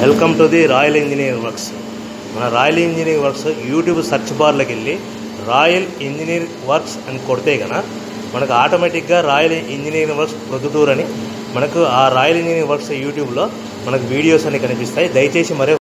Welcome to the royal engineering works. మన royal engineering works YouTube search బార్లోకి వెళ్ళి royal engineering works అని కొడితే కనుక మనకు ఆటోమేటిక్గా రాయల్ ఇంజనీరింగ్ వర్క్స్ ప్రొద్దుటూర్ అని మనకు ఆ రాయల్ ఇంజనీరింగ్ వర్క్స్ యూట్యూబ్లో మనకు వీడియోస్ అన్ని కనిపిస్తాయి. దయచేసి మరే